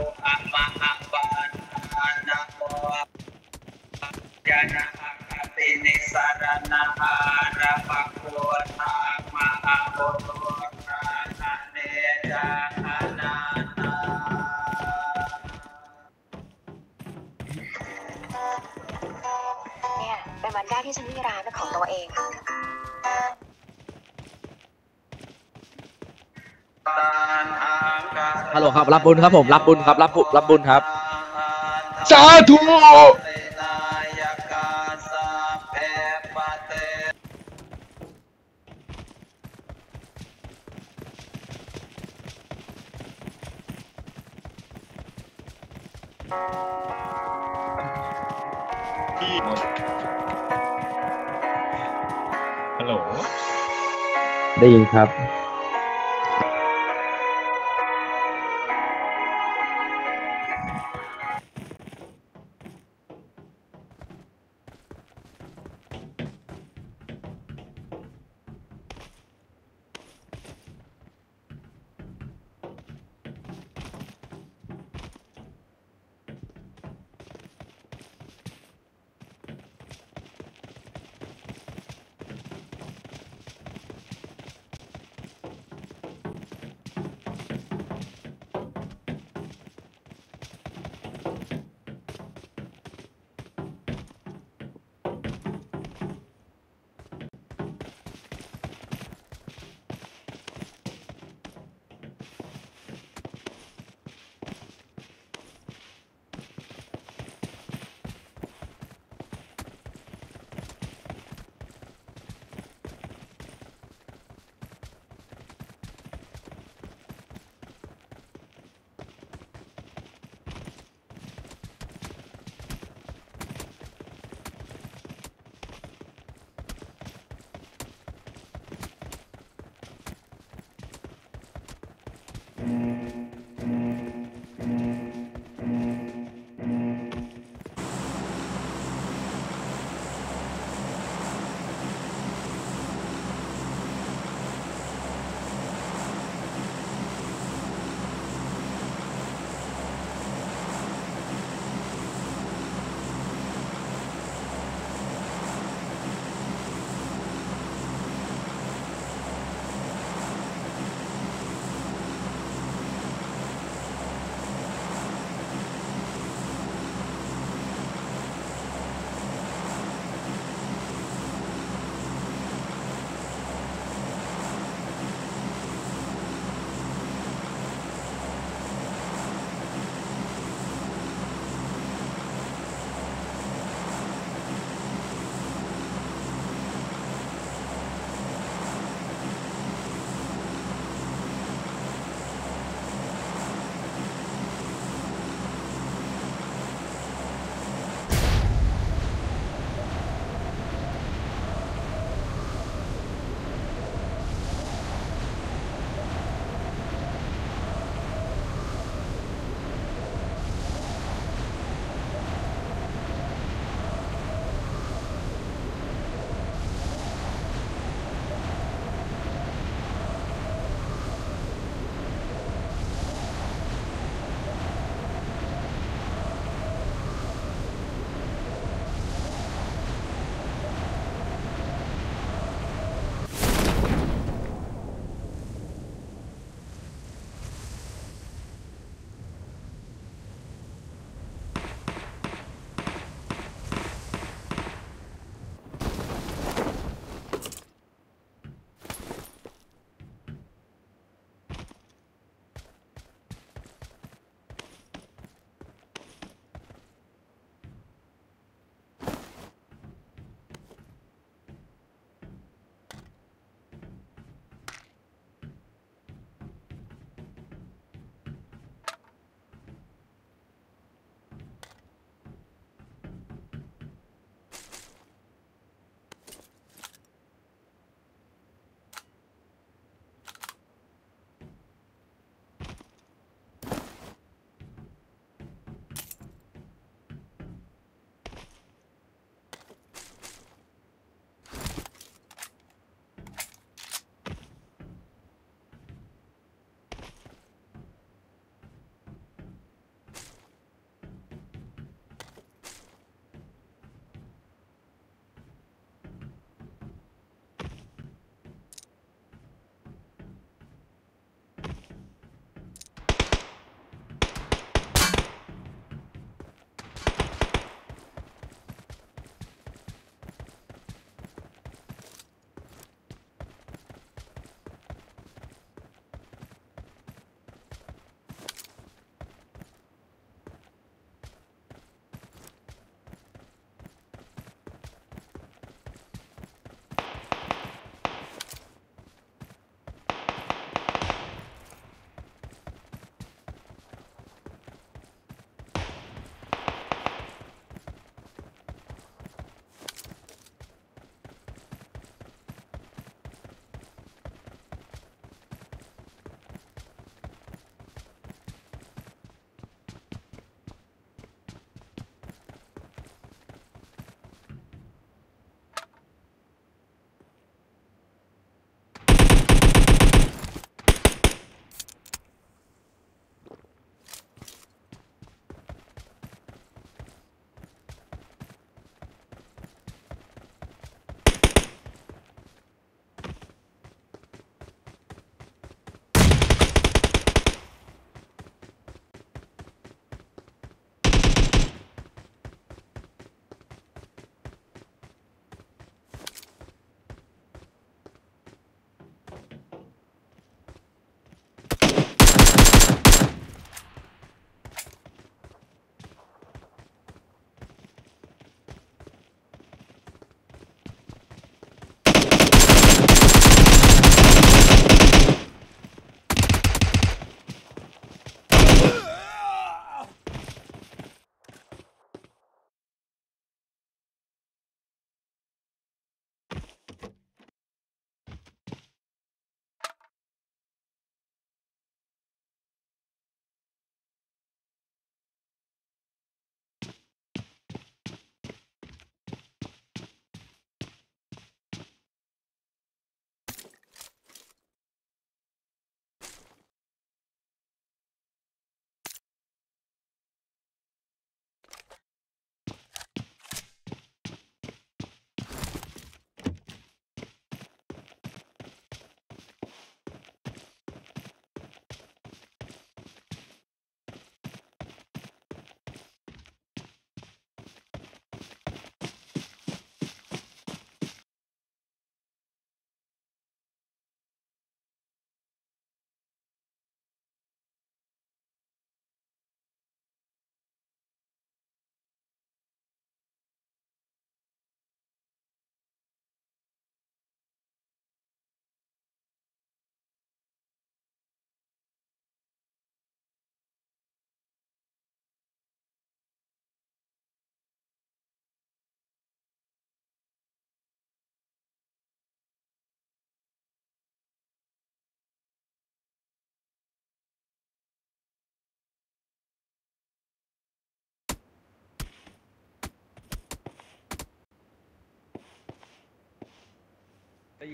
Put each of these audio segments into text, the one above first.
เนี่ยเป็นวันแรกที่ฉันมีร้านเป็นของตัวเอง ฮัลโหลครับรับบุญครับผมรับบุญครับรับบุญรับบุญครับสาธุพี่หมดฮัลโหลได้ยินครับ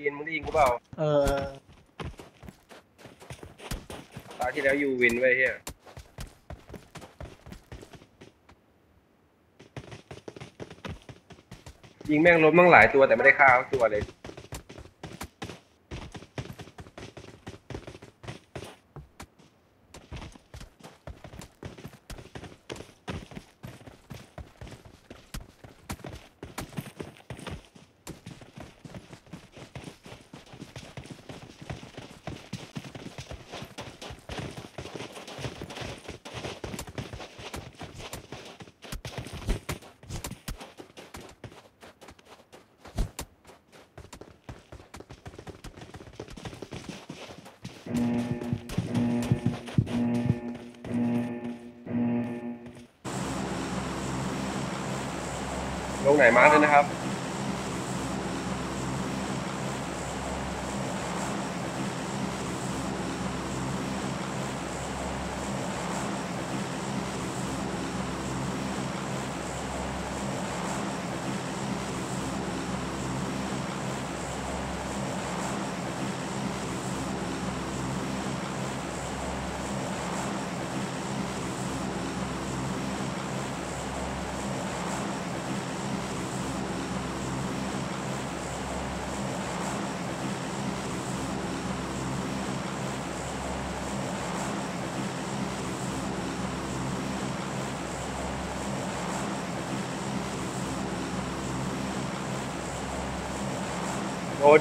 ยินมึงได้ยินกูเปล่าเออตาที่แล้วยูวินไว้เฮียยิงแม่งล้มมั่งหลายตัวแต่ไม่ได้ฆ่าทั้งตัวเลย ลงไหนมาร์คเลยนะครับ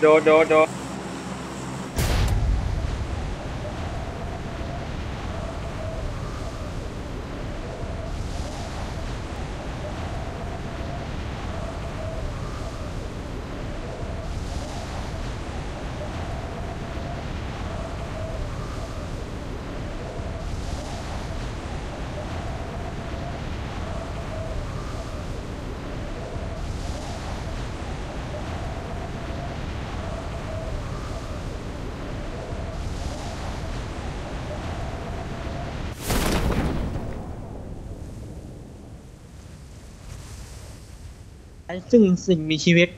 โดด ซึ่งสิ่งมีชีวิต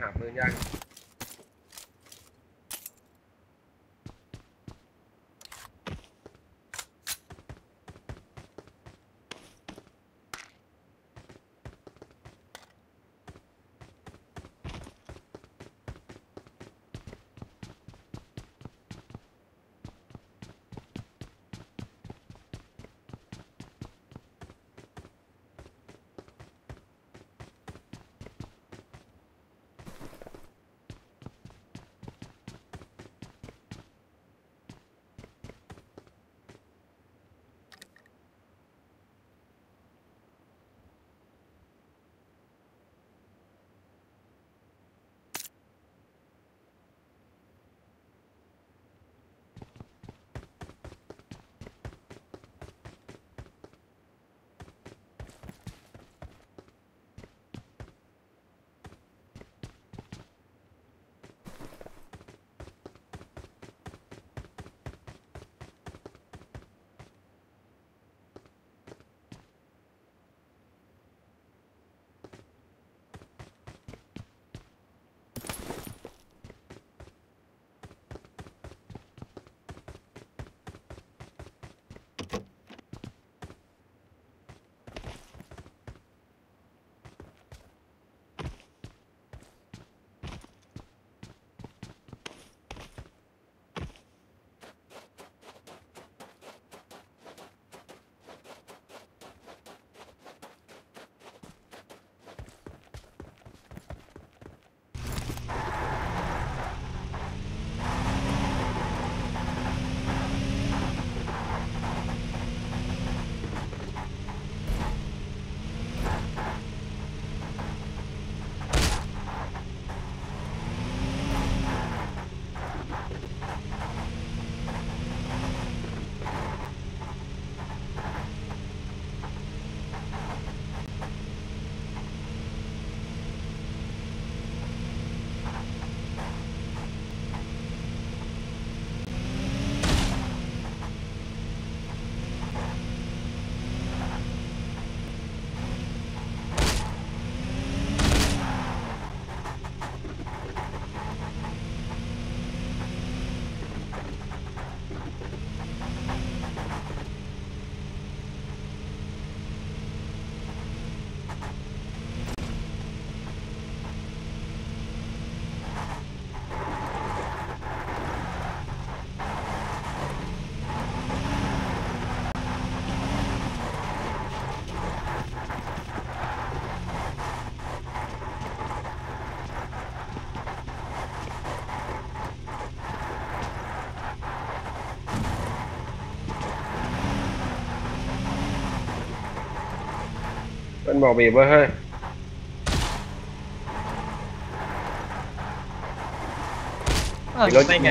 หาปืนยา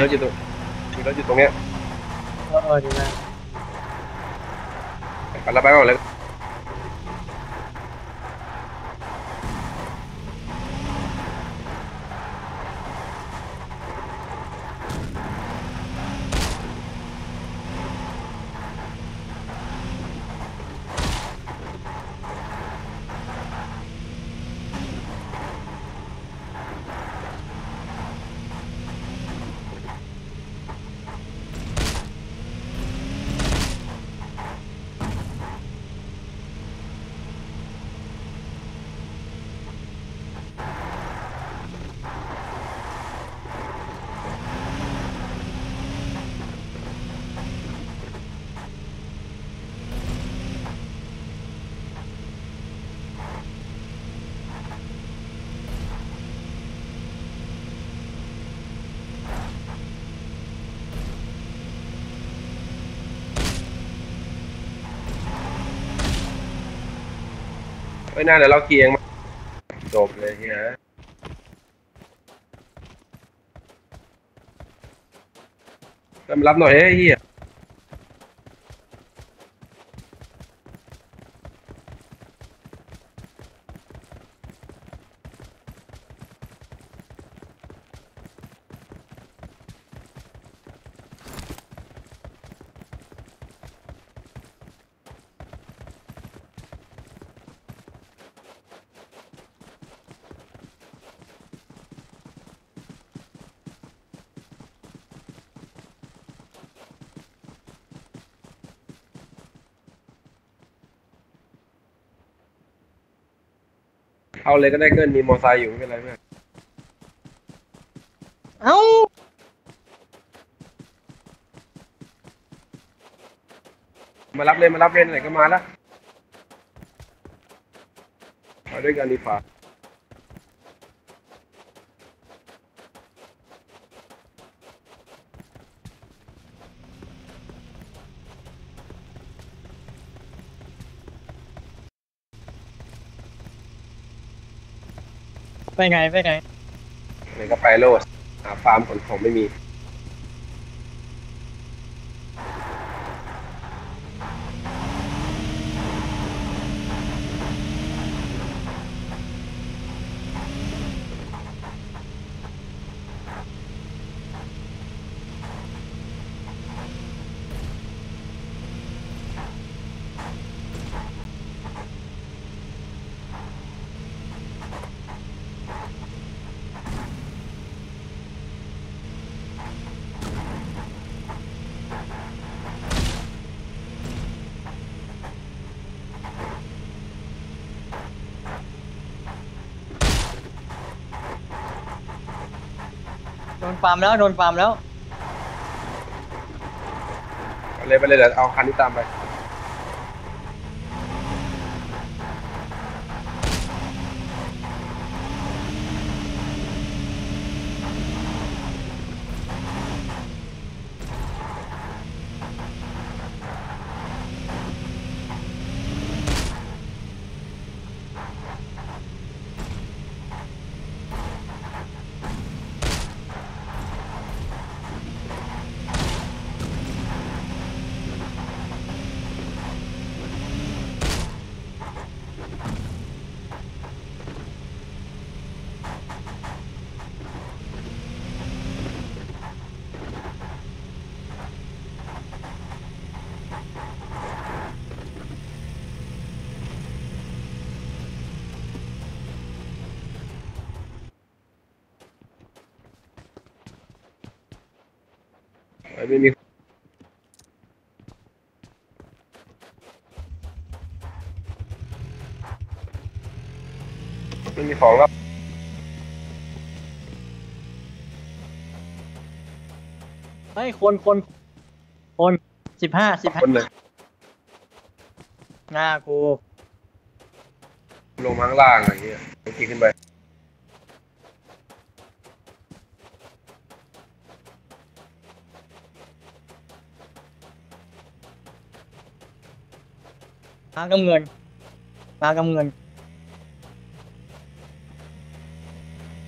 รถอยู่ตรงมีรถอยู่ตรงเนี้ยเออเออ ไม่น่าเดี๋ยวเราเกียงมาจบเลยเฮียก็มารับหน่อยเฮ้ยเฮีย เอาเลยก็ได้เกินมีมอไซค์อยู่ไม่เป็นไรเพื่อนเอ้ามารับเลยมารับเลยไหนก็มาแล้วมาด้วยกันดีกว่า ไปไงไปไงไหนก็ไปโลดหาฟาร์มขนของไม่มี โดนปาล์มแล้วโดนปาล์มแล้วไปเลยไปเลยเดี๋ยวเอาคันนี้ตามไป ไม่มีไม่มีของแล้วเฮ้ยคนคนคนสิบห้าสิบห้าคนเลยหน้ากูลงมาข้างล่างอะไรอย่างเงี้ยเมื่อกี้ขึ้นไป 300 người. 300 người.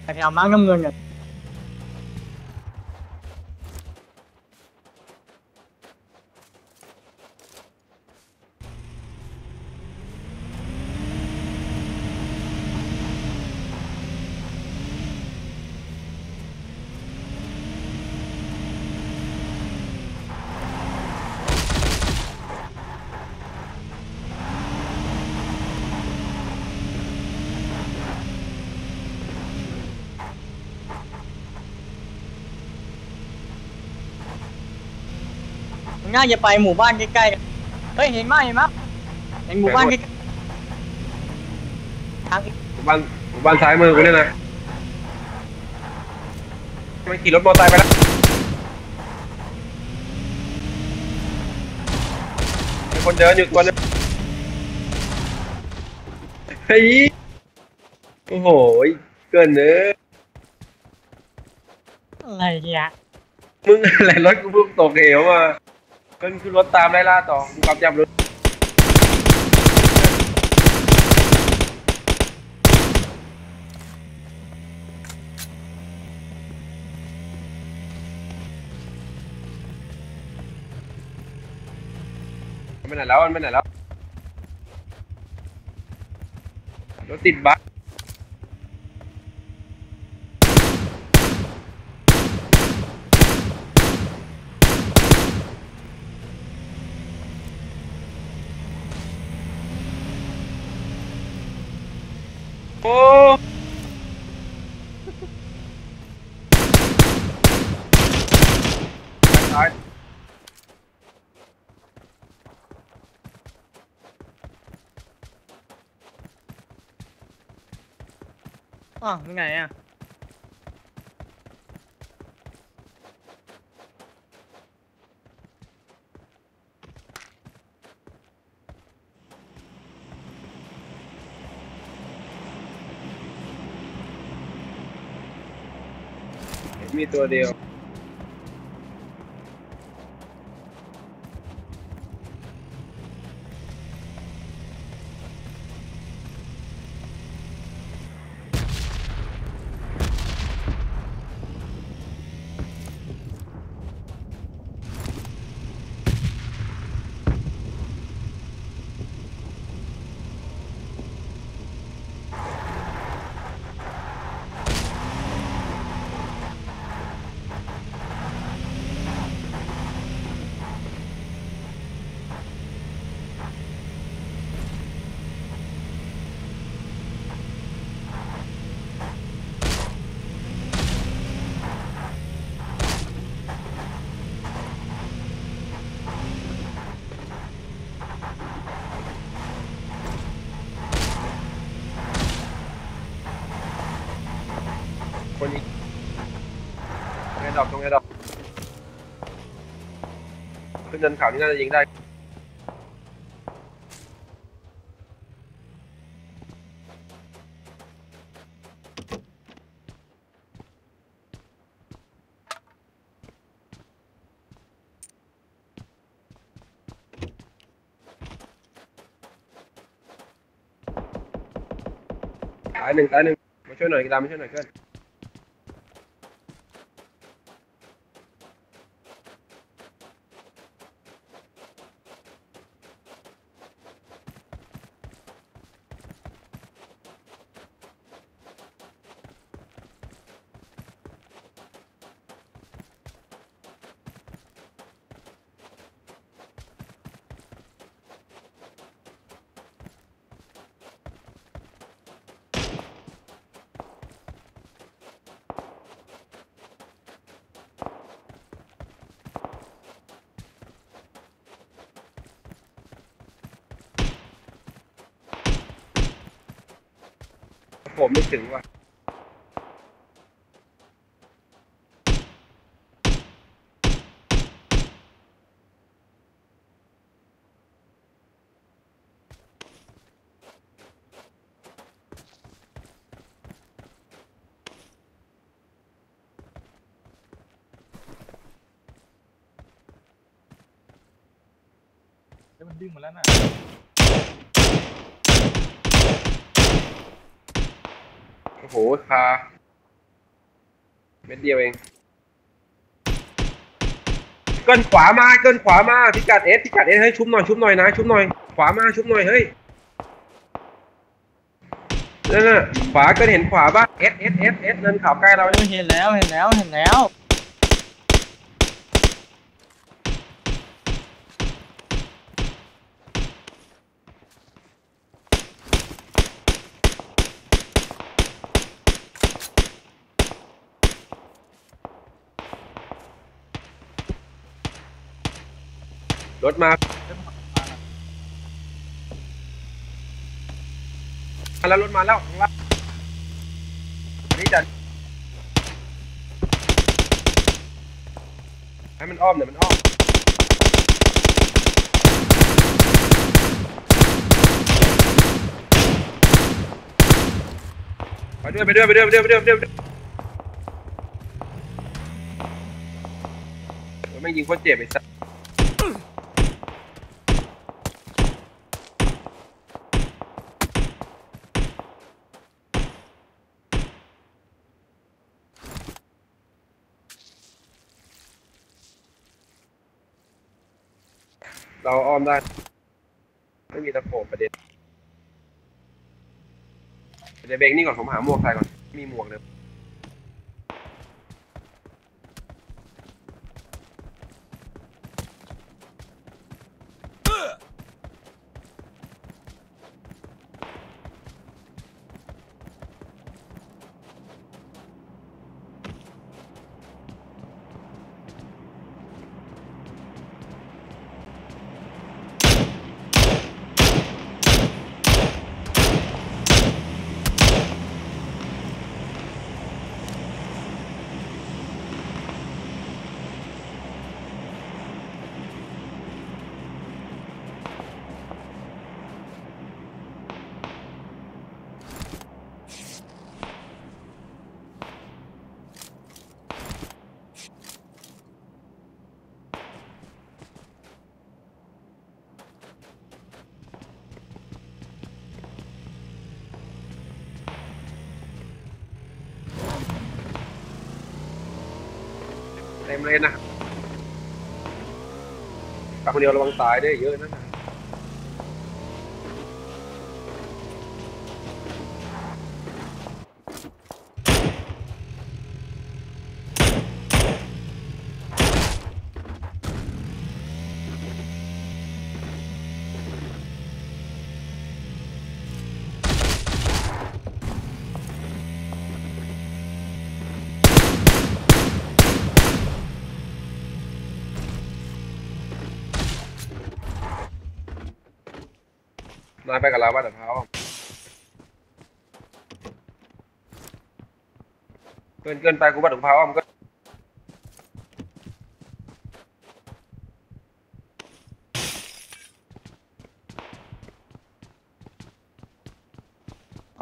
Tại sao 300 người này นไปแถวมาร์กน้ำเงินกันมึงน่าจะไปหมู่บ้านใกล้ๆกันเฮ้ยเห็นมั้ยเห็นมั้ยเห็นหมู่บ้านใกล้ๆทางหมู่บ้านหมู่บ้านซ้ายมือกูเนี่ยนะมันขี่รถมอเตอร์ไซค์ไปแล้วมีคนเดินอยู่ตัวนึงเฮ้ยโอ้โหเกินเนอะอะไรเนี่ยมึงอะไรรถกูเพิ่งตกเหวมา เพิ่งขึ้นรถตามไล่ล่าต่อกูขับจับรถมันไปไหนแล้วมันไปไหนแล้วรถติดบัส อ๋อมึงไงอะมีตัวเดียว คนยิงตรงไอ้ดอกตรงไอ้ดอก ขึ้นเดินเขานี่น่าจะยิงได้ต ผมไม่ถึงว่ะมันดึงมาแล้วนะ อ้โห คา เม็ดเดียวเอง เกินขวามา เกินขวามา พิกัดเอสพิกัดเอสเฮ้ยชุบหน่อย ชุบหน่อยนะ ชุบหน่อย ขวามา ชุบหน่อย เฮ้ย นั่นน่ะ ขวาเกินเห็นขวาบ้างเอสเอสเอสเอสเนินขาวใกล้เรา เห็นแล้วเห็นแล้วเห็นแล้ว รถมาแล้วรถมาแล้วอันนี้จันให้มันอ้อมเดี๋ยวมันอ้อมไปด้วยไปด้วยไปด้วยไปด้วยไปด้วยไปด้วยมันยิงโคตรเจ็บไอ้สัส เราอ้อม ได้ ไม่มีตะโขบประเด็นเดี๋ยวเบรกนี่ก่อนผมหาหมวกใส่ก่อน มีหมวกเลย ต็มเลยนะกลับคนเดียวระวังตายได้เยอะนะ นายไปกับเราบ้านแต่เท้าเกินเกินไปกูบ้านถุงเท้ามันก็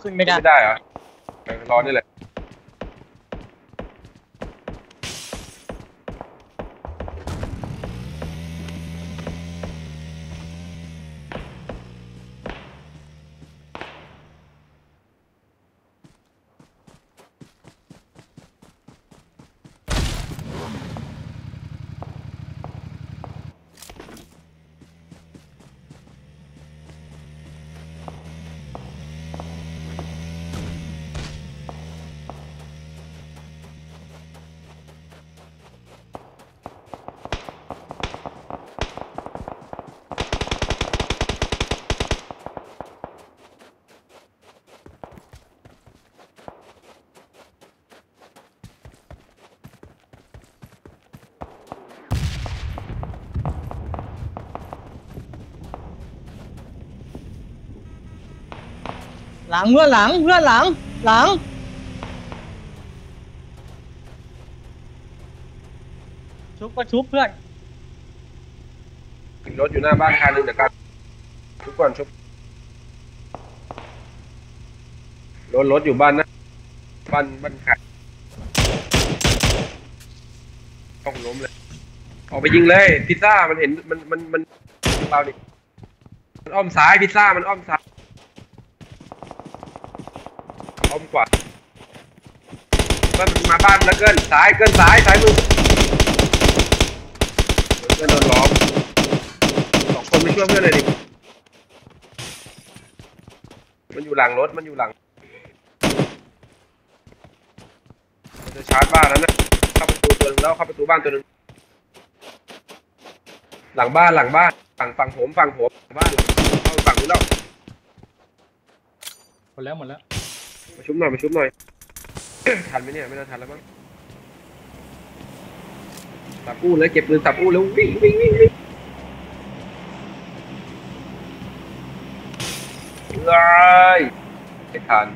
ขึ้นไม่ได้ไม่ได้เหรอไปรอนี่แหละ หลังเพื่อนหลังเพื่อนหลัง หลัง ชุบก็ชุบเพื่อน รถอยู่หน้าบ้านคันหนึงเดี๋ยวกันทุบกคนชุบรถรถอยู่บ้านนะบ้านบ้านขัดต้องล้มเลย ออกไปยิงเลยพิซซ่ามันเห็นมันมันมันเราดิมันอ้อมซ้ายพิซซ่ามันอ้อมซ้ายอ้อ มขวาว่ามันมาบ้านแล้วเกินซ้ายเกินซ้ายซ้ายมือเกินโดนล้อมสองคนไม่ช่วยเพื่อนเลยดิมันอยู่หลังรถมันอยู่หลังมันจะชาร์จบ้านนั้นนะเข้าประตูตัวหนึงแล้วเข้าประตูบ้านตัวหนึงหลังบ้านหลังบ้านฝั่งฝั่งผมฝั่งผมหลังบ้านเข้าฝั่งนู้นแล้วหมดแล้วหมดแล้วมาชุบหน่อยมาชุบหน่อย ทันไหมเนี่ยไม่น่าทันแล้วมั้งสับอู้เลยเก็บปืนสับอู้แล้ววิ่งวิ่งวิ่งวิ่งเลยไม่ทัน